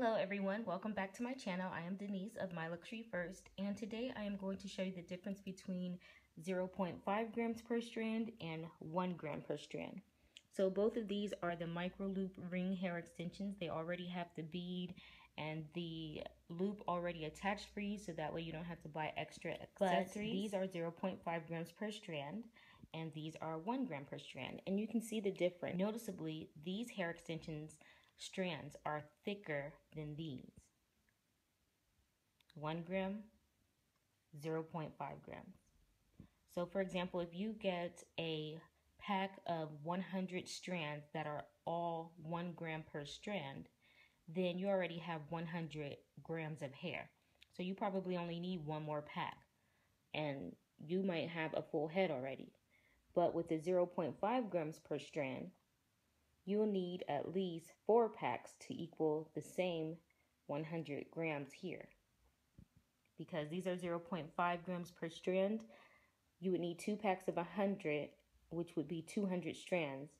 Hello everyone, welcome back to my channel. I am Denyce of My Luxury First and today I am going to show you the difference between 0.5 grams per strand and 1 gram per strand. So both of these are the micro loop ring hair extensions. They already have the bead and the loop already attached for you so that way you don't have to buy extra accessories. But these are 0.5 grams per strand and these are 1 gram per strand and you can see the difference. Noticeably, these hair extensions strands are thicker than these. 1 gram, 0.5 grams. So for example, if you get a pack of 100 strands that are all 1 gram per strand, then you already have 100 grams of hair. So you probably only need one more pack. And you might have a full head already. But with the 0.5 grams per strand, you'll need at least four packs to equal the same 100 grams here. Because these are 0.5 grams per strand, you would need two packs of 100, which would be 200 strands,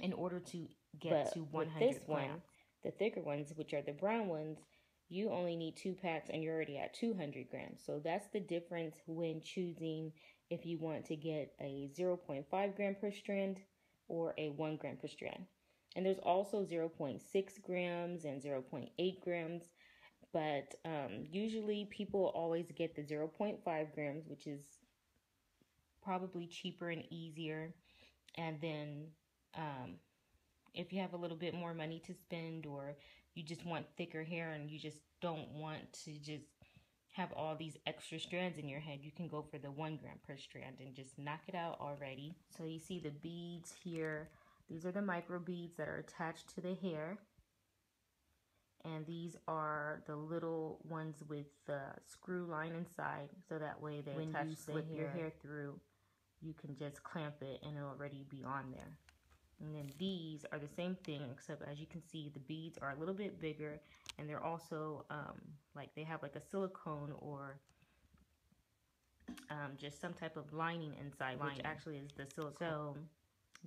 in order to get but to 100 with this grams. one, the thicker ones, which are the brown ones, you only need two packs and you're already at 200 grams. So that's the difference when choosing if you want to get a 0.5 gram per strand or a 1 gram per strand. And there's also 0.6 grams and 0.8 grams, but um, usually people always get the 0.5 grams, which is probably cheaper and easier. And then um, if you have a little bit more money to spend or you just want thicker hair and you just don't want to just have all these extra strands in your head, you can go for the one gram per strand and just knock it out already. So you see the beads here. These are the micro beads that are attached to the hair. And these are the little ones with the screw line inside. So that way they when attach you slip hair, your hair through, you can just clamp it and it'll already be on there. And then these are the same thing, except as you can see, the beads are a little bit bigger and they're also um, like they have like a silicone or um, just some type of lining inside, lining. which actually is the silicone. So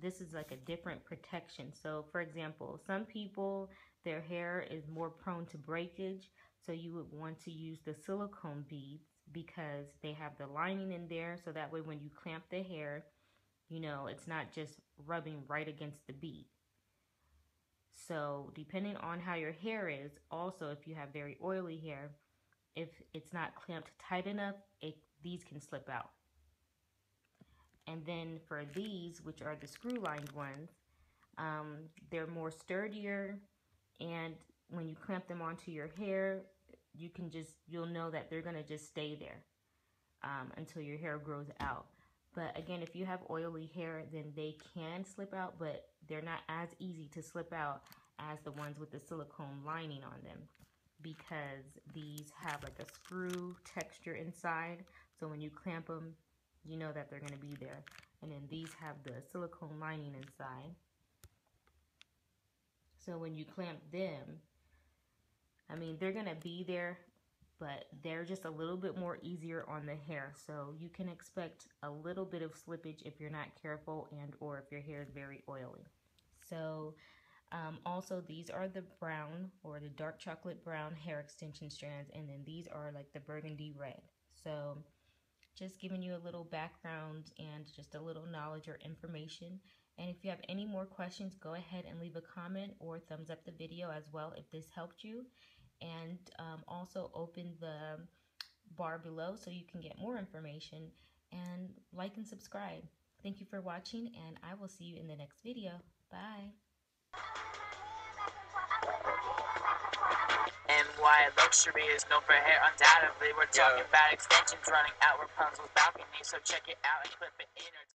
this is like a different protection. So for example, some people, their hair is more prone to breakage. So you would want to use the silicone beads because they have the lining in there. So that way when you clamp the hair, you know, it's not just rubbing right against the bead. So depending on how your hair is, also if you have very oily hair, if it's not clamped tight enough, it, these can slip out. And then for these, which are the screw lined ones, um, they're more sturdier and when you clamp them onto your hair, you can just, you'll know that they're gonna just stay there um, until your hair grows out. But again, if you have oily hair, then they can slip out, but they're not as easy to slip out as the ones with the silicone lining on them because these have like a screw texture inside. So when you clamp them, you know that they're going to be there. And then these have the silicone lining inside. So when you clamp them, I mean, they're going to be there but they're just a little bit more easier on the hair. So you can expect a little bit of slippage if you're not careful and or if your hair is very oily. So um, also these are the brown or the dark chocolate brown hair extension strands and then these are like the burgundy red. So just giving you a little background and just a little knowledge or information. And if you have any more questions, go ahead and leave a comment or thumbs up the video as well if this helped you and um, also open the bar below so you can get more information and like and subscribe. Thank you for watching and I will see you in the next video. Bye. And why luxury is known for hair, undoubtedly. We're talking yeah. about extensions running out Rapunzel's balcony, so check it out and clip it in.